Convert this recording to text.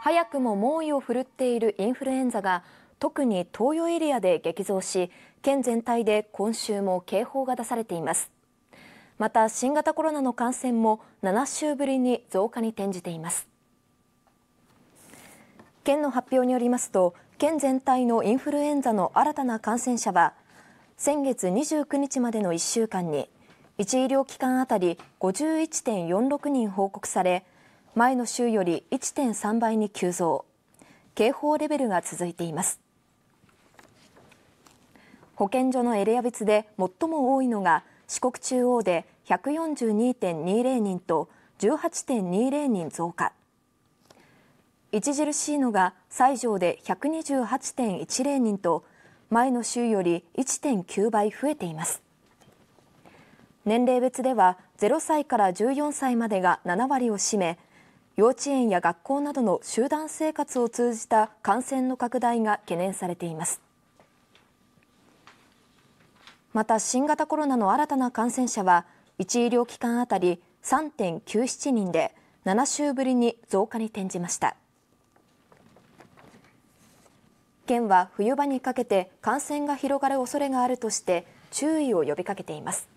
早くも猛威を振るっているインフルエンザが特に東洋エリアで激増し県全体で今週も警報が出されています。また新型コロナの感染も7週ぶりに増加に転じています。県の発表によりますと県全体のインフルエンザの新たな感染者は先月29日までの1週間に1医療機関あたり51.46人報告され前の週より1.3倍に急増。警報レベルが続いています。保健所のエリア別で最も多いのが四国中央で142.20人と18.20人増加。著しいのが西条で128.10人と前の週より1.9倍増えています。年齢別では0歳から14歳までが7割を占め幼稚園や学校などの集団生活を通じた感染の拡大が懸念されています。また新型コロナの新たな感染者は1医療機関あたり3.97人で7週ぶりに増加に転じました。県は冬場にかけて感染が広がる恐れがあるとして注意を呼びかけています。